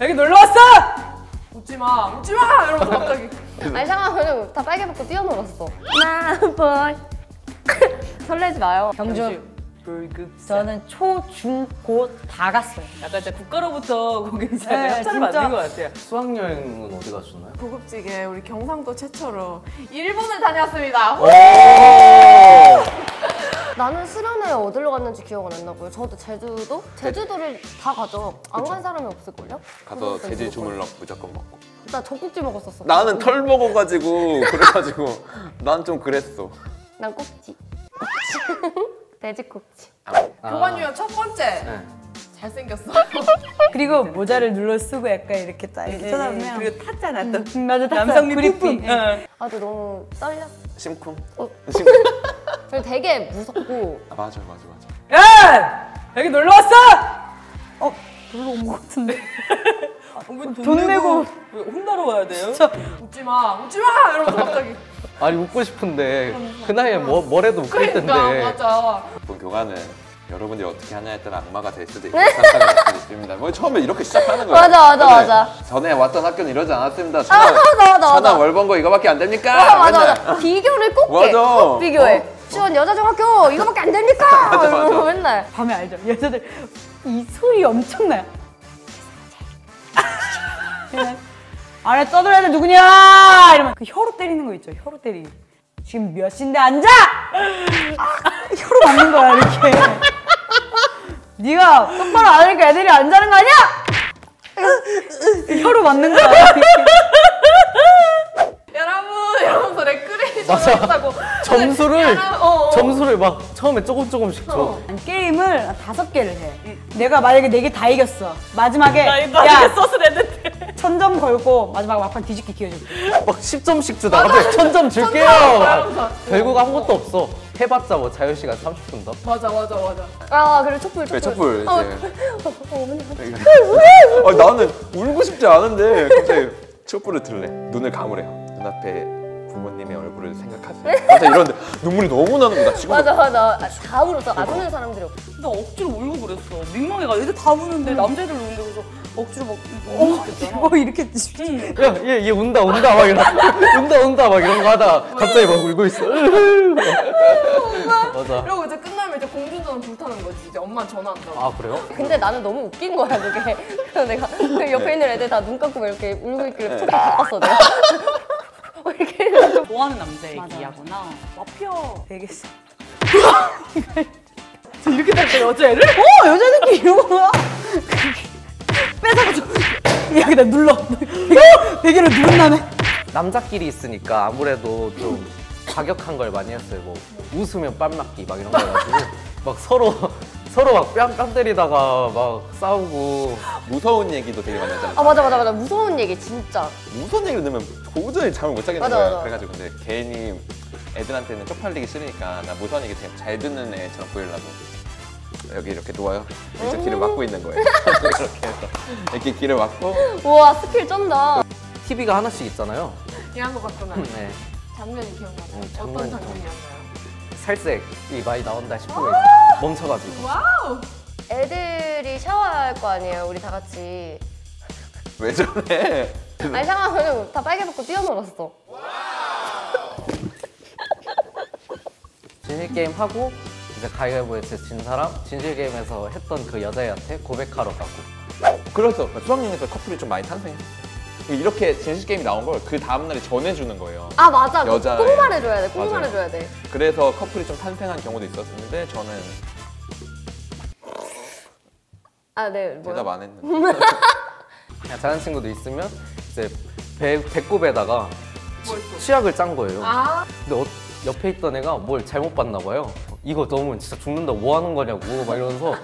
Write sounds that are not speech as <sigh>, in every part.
여기 놀러 왔어! 웃지 마, 웃지 마! 이러면서 갑자기. <laughs> 아니 상황은 다 빨개 벗고 뛰어놀았어. 나 볼. <laughs> 설레지 마요. 경주. 저는 초, 중, 고 다 갔어요. 약간 진짜 국가로부터 <laughs> 공개자 네, 협찬을. 받는 것 같아요. 수학여행은 어디 가셨나요? 고급지게 우리 경상도 최초로 일본을 다녀왔습니다. 갔는지 기억은 안 나고요. 저도 제주도? 제주도를 다 가죠. 안 간 사람이 없을걸요? 가서 제주도 주물럭 무조건 먹고. 나 젖꼭지 먹었었어. 나는 털 먹어가지고 그래가지고 난 좀 그랬어. 난 꼭지. 돼지 꼭지. 교관 유형 첫 번째. 네. 잘생겼어. <laughs> 그리고 모자를 눌러 쓰고 약간 이렇게 딱 이렇게 쳐다보면 그리고 탔잖아 또. 음, 맞아 탔어. 남성미. 뿜뿜. 아, 근데 너무 떨렸어. 심쿵. 어. 심쿵. <laughs> 되게 무섭고 아, 맞아 맞아 맞아. 야! 여기 놀러 왔어! 어, 놀러 온 것 같은데. <laughs> 돈, 돈 내고. 왜 혼나러 와야 돼요? 저- 웃지 마, 웃지 마! 이러면서 갑자기. <laughs> 아니 웃고 싶은데 그 나이에 뭐, 뭐래도 웃길 텐데 그러니까 맞아. 본 교관은 여러분들이 어떻게 하냐에 따라 악마가 될 수도 있고 상상이 될 수도 있습니다. 뭐 처음에 이렇게 시작하는 거예요. 맞아, 맞아, 맞아. 전에 왔던 학교는 이러지 않았습니다. 천하, 아, 맞아, 맞아, 맞아. 월번거 이거밖에 안 됩니까? 아, 맞아, 맨날. 맞아. 비교를 꼭 해. 맞아. 꼭 비교해. 시원 여자중학교 이거밖에 안 됩니까? <laughs> 맞아, 맞아. 이러고 맨날. 밤에 알죠? 여자들 이 소리 엄청나요. <laughs> 안에 떠들 애들 누구냐? 이러면 그 혀로 때리는 거 있죠? 혀로 때리기. 지금 몇 시인데 앉아! 아, <laughs> 혀로 맞는 거야 이렇게. 네가 똑바로 안 하니까 애들이 안 자는 거 아니야? 혀로 맞는 거야. 여러분 이러면서 레크레이션 맞아. 했다고. 점수를 어, 어. 점수를 막 처음에 조금 조금씩 줘. 게임을 다섯 개를 해. 내가 만약에 네 개 다 이겼어. 마지막에 나 이거 나중에 써서 냈는데. 천점 걸고 마지막 막판 뒤집기 기회줄게. 막 10점씩 주다 갑자기 천점 줄게요. 이러면서. 결국 아무것도 없어. 해봤자 뭐 자유시간 30분 더. 맞아 맞아 맞아. 아, 그리고 촛불, 왜 촛불. 촛불 어, 이제. 어, 어머니. 아, 나는 울고 싶지 않은데 갑자기 촛불을 들래. 눈을 감으래요. 눈앞에 부모님의 얼굴을 생각하세요. 갑자기 이런데 눈물이 너무 나는 거다. 지금 맞아, 맞아. 아, 다 울었어. 안 우는 사람들이 없어. 나 억지로 울고 그랬어. 민망해가 애들 다 우는데 남자애들 우는데 그래서 억지로 막 울고 그랬잖아. 뭐 이렇게 응. 야, 얘, 얘 운다, 운다, 막 이런, <laughs> 운다, 운다, 막 이런 거 하다가 갑자기 막 울고 있어. 맞아. 그리고 이제 끝나면 이제 공중전화 불타는 거지. 이제 엄마 전화한다고. 아, 그래요? 근데 나는 너무 웃긴 거야, 그게. <laughs> 그래서 내가 그 옆에 있는 애들 다 눈 감고 막 이렇게 울고 있길래 촛불 바꿨어, 내가. <laughs> 어, 이렇게. 좋아하는 남자. 얘기하구나. 마피아. 되겠어. <laughs> 이렇게 될때 여자애를? 어 여자 느낌 이런 거야. 뺏어가지고 여기다 눌러. 베개- 베개를 누른 다음에 남자끼리 있으니까 아무래도 좀 <laughs> 과격한 걸 많이 했어요. 뭐 웃으면 뺨 맞기 막 이런 거 해가지고 막 서로 서로 막 뺨 뺨 때리다가 막 싸우고 무서운 얘기도 되게 많이 하잖아. 아, 맞아, 맞아, 맞아. 무서운 얘기, 진짜. 무서운 얘기를 들으면 도저히 잠을 못 자겠는 맞아, 거야. 맞아. 그래가지고 근데 괜히 애들한테는 쪽팔리기 싫으니까 나 무서운 얘기 되게 잘 듣는 애처럼 보이려고 여기 이렇게 누워요. 이제 귀를 막고 있는 거예요. <laughs> 이렇게 해서 이렇게 귀를 막고 우와, 스킬 쩐다. TV가 하나씩 있잖아요. 이한 거 같구나. 네. 장면이 기억나요? 음, 어떤 장면이 장면이었나요? 살색이 많이 나온다 싶으면 멈춰가지고 와우. 애들이 샤워할 거 아니에요, 우리 다 같이. 왜 저래? 아니, 상황은 다 빨가벗고 뛰어놀았어. <laughs> 진실 게임 하고 이제 가위바위보에서 진 사람 진실 게임에서 했던 그 여자애한테 고백하러 가고 그래서 수학여행에서 커플이 좀 많이 탄생했어. 이렇게 진실 게임이 나온 걸 그 다음날에 전해주는 거예요. 아, 맞아. 꼭 여자애. 말해줘야 돼, 꼭 맞아요. 말해줘야 돼. 그래서 커플이 좀 탄생한 경우도 있었는데 저는 아, 네. 대답 안 했는데. <laughs> 그냥 다른 친구도 있으면 이제 배, 배꼽에다가 뭐 했어? 치약을 짠 거예요. 아. 근데 어- 옆에 있던 애가 뭘 잘못 봤나 봐요. 이거 넣으면 진짜 죽는다. 뭐 하는 거냐고 막 이러면서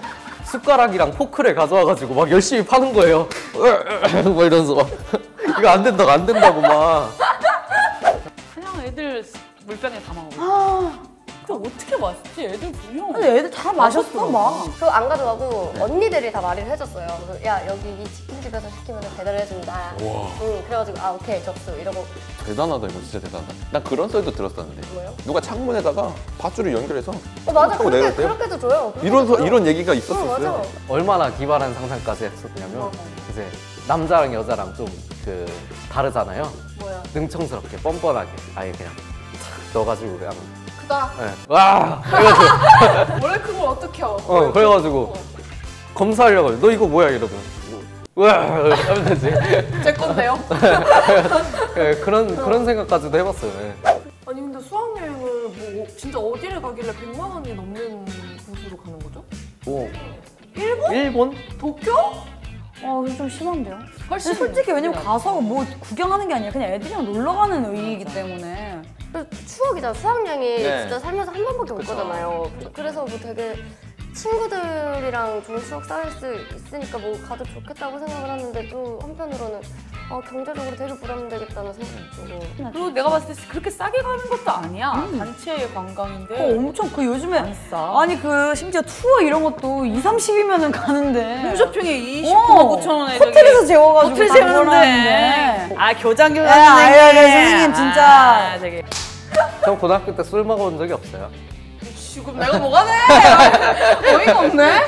숟가락이랑 포크를 가져와가지고 막 열심히 파는 거예요. <laughs> 막 이러면서 막 이거 안 된다고 안 된다고 막. 그냥 애들 물병에 담아먹어. 근데 어떻게 맛있지? 애들 분명. 근데 애들 다 마셨어 막. 그거 안 가져가고 언니들이 다 말을 해줬어요. 그래서 야 여기 이 치킨집에서 시키면 배달을 해준다. 응, 그래가지고 아 오케이 접수 이러고 대단하다 이거 진짜 대단하다. 난 그런 썰도 들었었는데. 뭐요? 누가 창문에다가 밧줄을 연결해서 어 맞아 그렇게 내렸대요? 그렇게도 줘요. 그렇게도 이런 줘요. 이런 얘기가 어 있었었어요. 맞아. 얼마나 기발한 상상까지 했었냐면 이제 남자랑 여자랑 좀 그 다르잖아요. 뭐야? 능청스럽게 뻔뻔하게 아예 그냥 탁 넣어가지고 그냥 크다. 예. 와 그래가지고 <laughs> 원래 그걸 어떻게 해? 어 그래가지고 검사하려고 너 이거 뭐야 이러면 와 하면 되지 제 건데요. 예, <laughs> 그런 그런 생각까지도 해봤어요. 예. 아니 근데 수학여행을 뭐 진짜 어디를 가길래 100만 원이 넘는 곳으로 가는 거죠? 뭐 일본? 일본? 도쿄? 어, 그거 좀 심한데요? 훨씬 솔직히 왜냐면 가서 뭐 구경하는 게 아니라 그냥 애들이랑 놀러 가는 의의이기 때문에. 그래서 추억이잖아. 수학여행이 네. 진짜 살면서 한 번밖에 못 가잖아요. 그래서 뭐 되게 친구들이랑 좋은 추억 쌓을 수 있으니까 뭐 가도 좋겠다고 생각을 하는데 또 한편으로는 어, 경제적으로 되게 부담되겠다는 생각이 들고 그리고 내가 봤을 때 그렇게 싸게 가는 것도 아니야. 단체 관광인데. 어, 엄청 그 요즘에 안 싸. 아니 그 심지어 투어 이런 것도 2, 30이면은 가는데 홈쇼핑에 29만 어, 9천 원에 호텔에서 재워가지고 호텔 재우는데. 아 교장 교장 야, 선생님. 아유, 아유, 선생님, 진짜. 아, 되게. 저 고등학교 때 술 먹어본 적이 없어요. 지금 내가 뭐가 돼? <laughs> 어이가 없네.